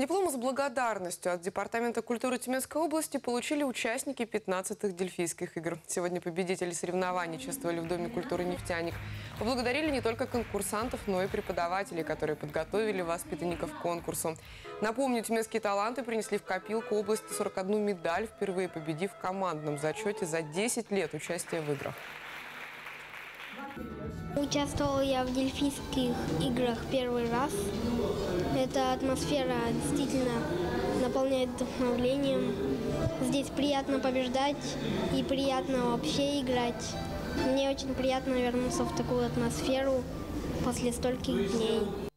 Диплом с благодарностью от Департамента культуры Тюменской области получили участники 15-х Дельфийских игр. Сегодня победители соревнований чествовали в Доме культуры «Нефтяник». Поблагодарили не только конкурсантов, но и преподавателей, которые подготовили воспитанников к конкурсу. Напомню, тюменские таланты принесли в копилку области 41 медаль, впервые победив в командном зачете за 10 лет участия в играх. Участвовала я в дельфийских играх первый раз. Эта атмосфера действительно наполняет вдохновлением. Здесь приятно побеждать и приятно вообще играть. Мне очень приятно вернуться в такую атмосферу после стольких дней.